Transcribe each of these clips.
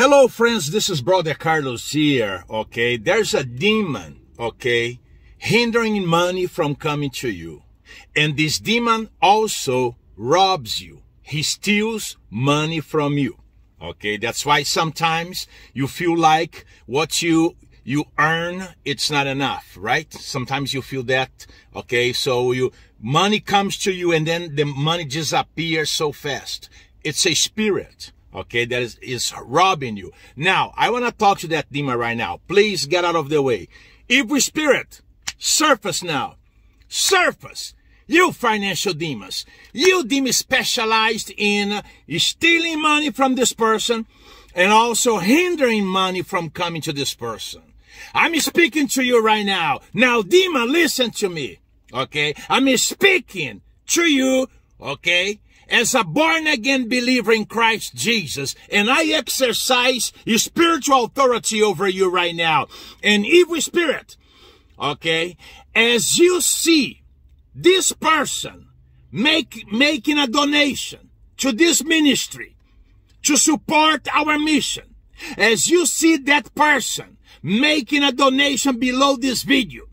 Hello, friends. This is Brother Carlos here. Okay. There's a demon, okay, hindering money from coming to you. And this demon also robs you. He steals money from you. Okay. That's why sometimes you feel like what you you earn, it's not enough, right? Sometimes you feel that, okay? So you, money comes to you and then the money disappears so fast. It's a spirit okay, that is, is robbing you. Now, I want to talk to that demon right now. Please get out of the way. Evil spirit, surface now. Surface. You financial demons. You demons specialized in stealing money from this person and also hindering money from coming to this person. I'm speaking to you right now. Now, demon, listen to me. Okay? I'm speaking to you. Okay? As a born again believer in Christ Jesus, and I exercise spiritual authority over you right now, an evil spirit, okay, as you see this person make, making a donation to this ministry to support our mission, as you see that person making a donation below this video,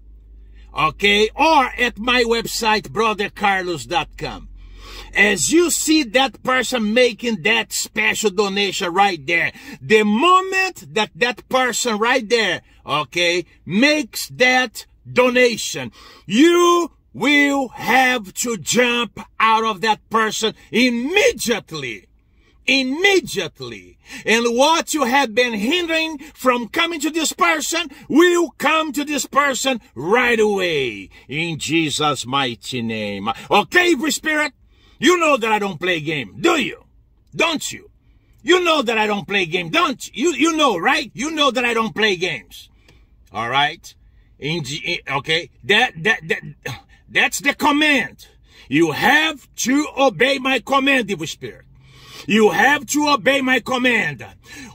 okay, or at my website, brothercarlos.com, as you see that person making that special donation right there, the moment that that person right there, okay, makes that donation, you will have to jump out of that person immediately. Immediately. And what you have been hindering from coming to this person will come to this person right away. In Jesus' mighty name. Okay, spirit? You know that I don't play game, do you? Don't you? You know that I don't play game, don't you? You, you know, right? You know that I don't play games. All right? In, okay? That, that, that, that's the command. You have to obey my command, evil spirit. You have to obey my command.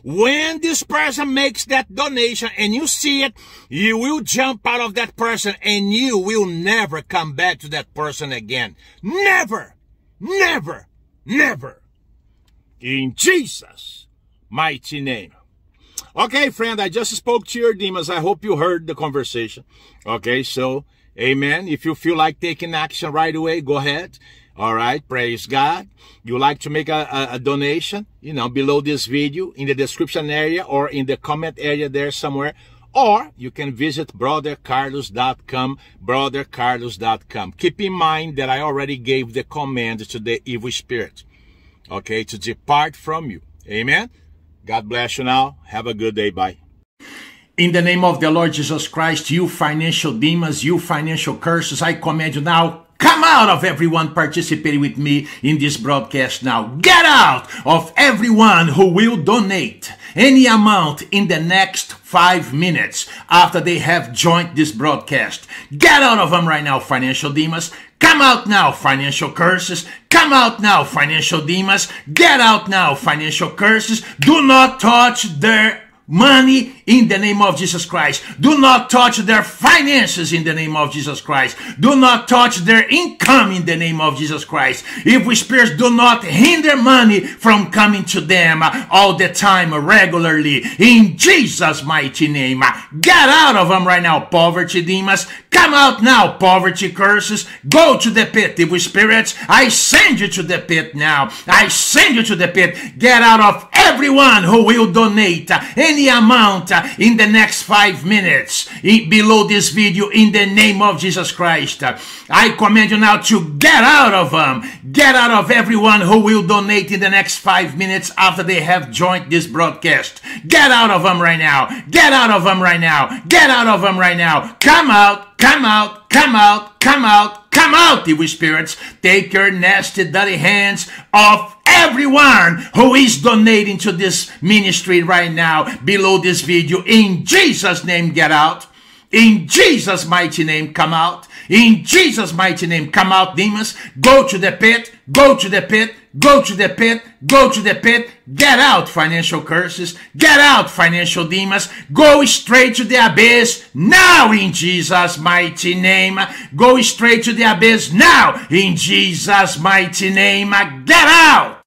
When this person makes that donation and you see it, you will jump out of that person and you will never come back to that person again. Never! Never, never. In Jesus' mighty name. Okay, friend, I just spoke to your demons. I hope you heard the conversation. Okay, so, amen. If you feel like taking action right away, go ahead. All right, praise God. You like to make a, a, a, donation, you know, below this video in the description area or in the comment area there somewhere. Or you can visit brothercarlos.com, brothercarlos.com. Keep in mind that I already gave the command to the evil spirit, okay, to depart from you. Amen. God bless you now. Have a good day. Bye. In the name of the Lord Jesus Christ, you financial demons, you financial curses, I command you now, Come out of everyone participating with me in this broadcast now. Get out of everyone who will donate any amount in the next five minutes after they have joined this broadcast. Get out of them right now, financial demons. Come out now, financial curses. Come out now, financial demons. Get out now, financial curses. Do not touch their money in the name of Jesus Christ. Do not touch their finances in the name of Jesus Christ. Do not touch their income in the name of Jesus Christ. If we spirits do not hinder money from coming to them all the time regularly in Jesus mighty name. Get out of them right now, poverty demons. Come out now, poverty curses. Go to the pit, evil spirits. I send you to the pit now. I send you to the pit. Get out of everyone who will donate any amount in the next five minutes below this video in the name of Jesus Christ. I command you now to get out of them. Get out of everyone who will donate in the next five minutes after they have joined this broadcast. Get out of them right now. Get out of them right now. Get out of them right now. Come out. Come out. Come out. Come out. Come out, evil spirits. Take your nasty, dirty hands off everyone who is donating to this ministry right now below this video. In Jesus' name, get out. In Jesus' mighty name, come out. In Jesus' mighty name, come out, demons. Go to the pit. Go to the pit. Go to the pit. Go to the pit. Get out, financial curses. Get out, financial demons. Go straight to the abyss now in Jesus' mighty name. Go straight to the abyss now in Jesus' mighty name. Get out.